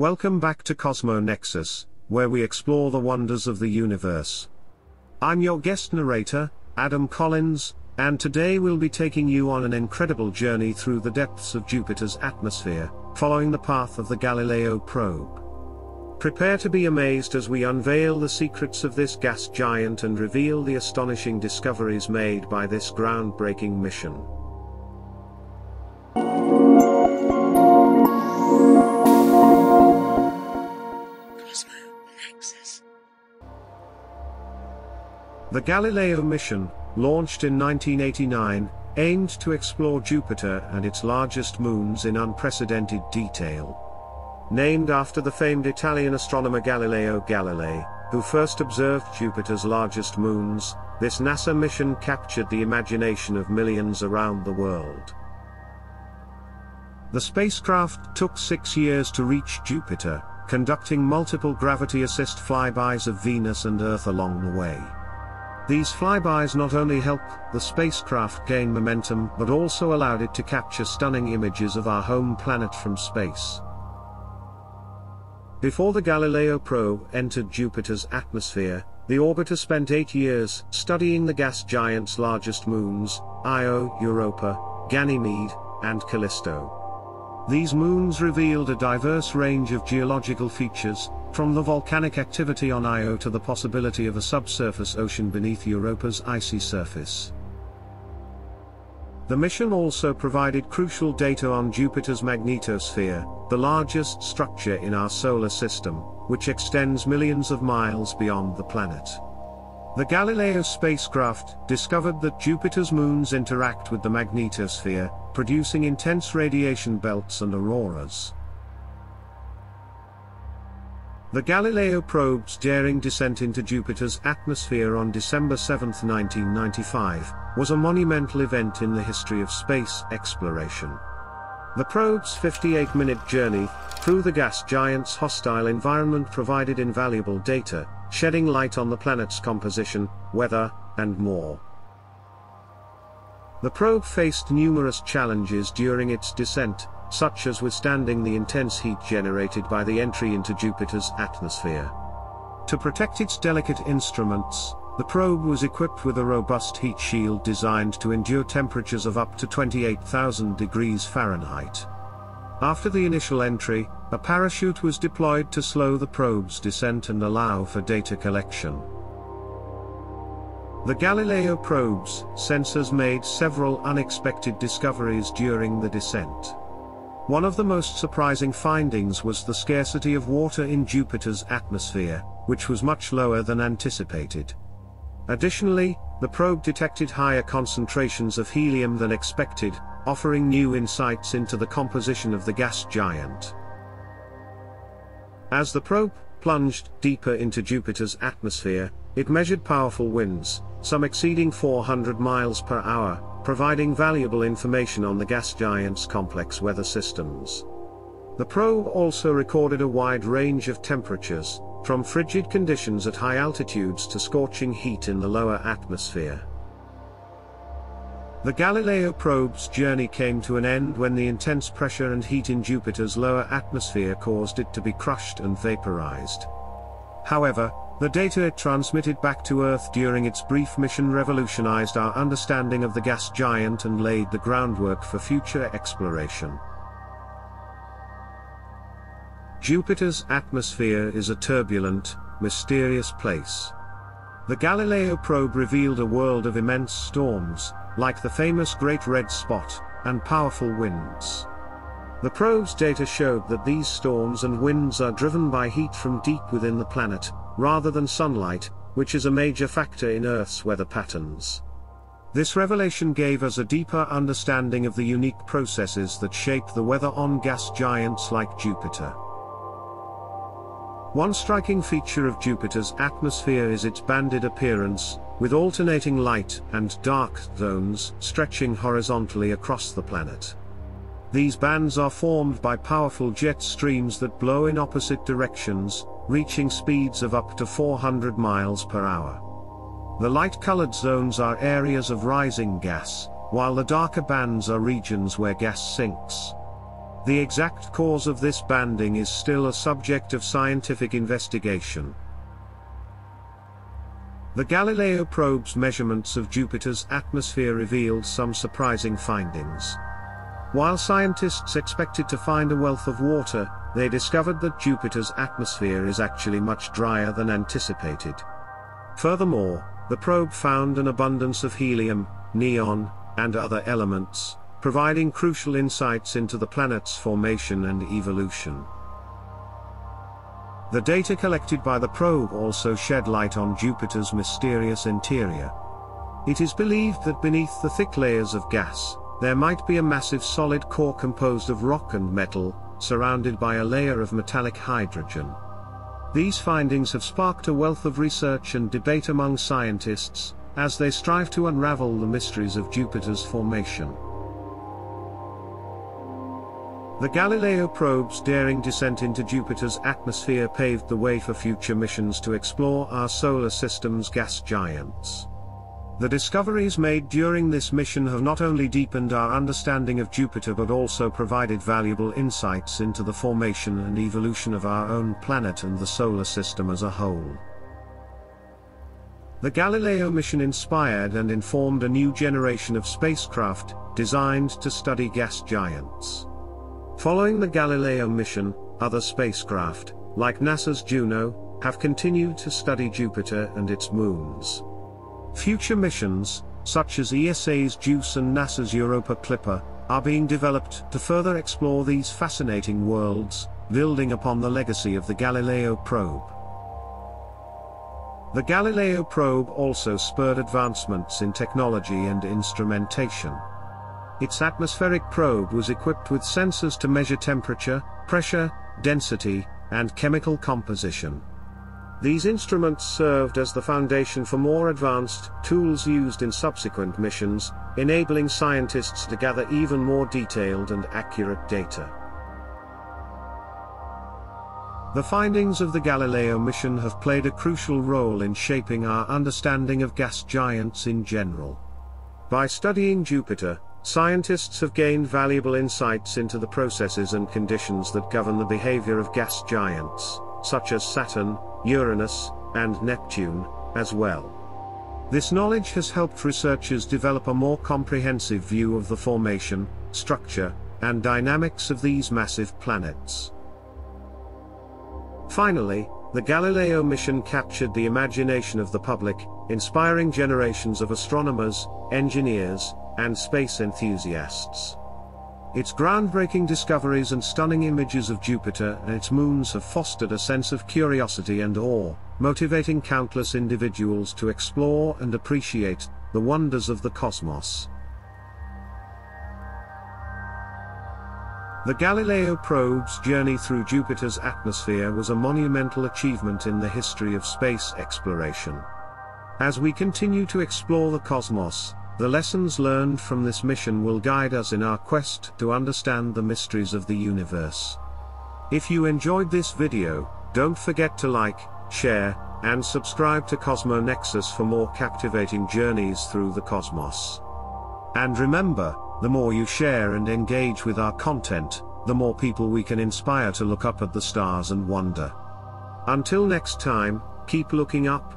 Welcome back to Cosmo Nexus, where we explore the wonders of the universe. I'm your guest narrator, Adam Collins, and today we'll be taking you on an incredible journey through the depths of Jupiter's atmosphere, following the path of the Galileo probe. Prepare to be amazed as we unveil the secrets of this gas giant and reveal the astonishing discoveries made by this groundbreaking mission. The Galileo mission, launched in 1989, aimed to explore Jupiter and its largest moons in unprecedented detail. Named after the famed Italian astronomer Galileo Galilei, who first observed Jupiter's largest moons, this NASA mission captured the imagination of millions around the world. The spacecraft took six years to reach Jupiter, conducting multiple gravity assist flybys of Venus and Earth along the way. These flybys not only helped the spacecraft gain momentum but also allowed it to capture stunning images of our home planet from space. Before the Galileo probe entered Jupiter's atmosphere, the orbiter spent eight years studying the gas giant's largest moons, Io, Europa, Ganymede, and Callisto. These moons revealed a diverse range of geological features, from the volcanic activity on Io to the possibility of a subsurface ocean beneath Europa's icy surface. The mission also provided crucial data on Jupiter's magnetosphere, the largest structure in our solar system, which extends millions of miles beyond the planet. The Galileo spacecraft discovered that Jupiter's moons interact with the magnetosphere, producing intense radiation belts and auroras. The Galileo probe's daring descent into Jupiter's atmosphere on December 7, 1995, was a monumental event in the history of space exploration. The probe's 58-minute journey through the gas giant's hostile environment provided invaluable data, shedding light on the planet's composition, weather, and more. The probe faced numerous challenges during its descent, such as withstanding the intense heat generated by the entry into Jupiter's atmosphere. To protect its delicate instruments, the probe was equipped with a robust heat shield designed to endure temperatures of up to 28,000 degrees Fahrenheit. After the initial entry, a parachute was deployed to slow the probe's descent and allow for data collection. The Galileo probe's sensors made several unexpected discoveries during the descent. One of the most surprising findings was the scarcity of water in Jupiter's atmosphere, which was much lower than anticipated. Additionally, the probe detected higher concentrations of helium than expected, offering new insights into the composition of the gas giant. As the probe plunged deeper into Jupiter's atmosphere, it measured powerful winds, some exceeding 400 miles per hour, providing valuable information on the gas giant's complex weather systems. The probe also recorded a wide range of temperatures, from frigid conditions at high altitudes to scorching heat in the lower atmosphere. The Galileo probe's journey came to an end when the intense pressure and heat in Jupiter's lower atmosphere caused it to be crushed and vaporized. However, the data it transmitted back to Earth during its brief mission revolutionized our understanding of the gas giant and laid the groundwork for future exploration. Jupiter's atmosphere is a turbulent, mysterious place. The Galileo probe revealed a world of immense storms, like the famous Great Red Spot, and powerful winds. The probe's data showed that these storms and winds are driven by heat from deep within the planet, rather than sunlight, which is a major factor in Earth's weather patterns. This revelation gave us a deeper understanding of the unique processes that shape the weather on gas giants like Jupiter. One striking feature of Jupiter's atmosphere is its banded appearance, with alternating light and dark zones stretching horizontally across the planet. These bands are formed by powerful jet streams that blow in opposite directions, reaching speeds of up to 400 miles per hour. The light-colored zones are areas of rising gas, while the darker bands are regions where gas sinks. the exact cause of this banding is still a subject of scientific investigation. The Galileo probe's measurements of Jupiter's atmosphere revealed some surprising findings. While scientists expected to find a wealth of water, they discovered that Jupiter's atmosphere is actually much drier than anticipated. Furthermore, the probe found an abundance of helium, neon, and other elements, providing crucial insights into the planet's formation and evolution. The data collected by the probe also shed light on Jupiter's mysterious interior. It is believed that beneath the thick layers of gas, there might be a massive solid core composed of rock and metal, surrounded by a layer of metallic hydrogen. These findings have sparked a wealth of research and debate among scientists, as they strive to unravel the mysteries of Jupiter's formation. The Galileo probe's daring descent into Jupiter's atmosphere paved the way for future missions to explore our solar system's gas giants. The discoveries made during this mission have not only deepened our understanding of Jupiter but also provided valuable insights into the formation and evolution of our own planet and the solar system as a whole. The Galileo mission inspired and informed a new generation of spacecraft, designed to study gas giants. Following the Galileo mission, other spacecraft, like NASA's Juno, have continued to study Jupiter and its moons. Future missions, such as ESA's JUICE and NASA's Europa Clipper, are being developed to further explore these fascinating worlds, building upon the legacy of the Galileo probe. The Galileo probe also spurred advancements in technology and instrumentation. Its atmospheric probe was equipped with sensors to measure temperature, pressure, density, and chemical composition. These instruments served as the foundation for more advanced tools used in subsequent missions, enabling scientists to gather even more detailed and accurate data. The findings of the Galileo mission have played a crucial role in shaping our understanding of gas giants in general. By studying Jupiter, Scientists have gained valuable insights into the processes and conditions that govern the behavior of gas giants, such as Saturn, Uranus, and Neptune, as well. This knowledge has helped researchers develop a more comprehensive view of the formation, structure, and dynamics of these massive planets. Finally, the Galileo mission captured the imagination of the public, inspiring generations of astronomers, engineers, and space enthusiasts. Its groundbreaking discoveries and stunning images of Jupiter and its moons have fostered a sense of curiosity and awe, motivating countless individuals to explore and appreciate the wonders of the cosmos. The Galileo probe's journey through Jupiter's atmosphere was a monumental achievement in the history of space exploration. As we continue to explore the cosmos, the lessons learned from this mission will guide us in our quest to understand the mysteries of the universe. If you enjoyed this video, don't forget to like, share, and subscribe to Cosmo Nexus for more captivating journeys through the cosmos. And remember, the more you share and engage with our content, the more people we can inspire to look up at the stars and wonder. Until next time, keep looking up,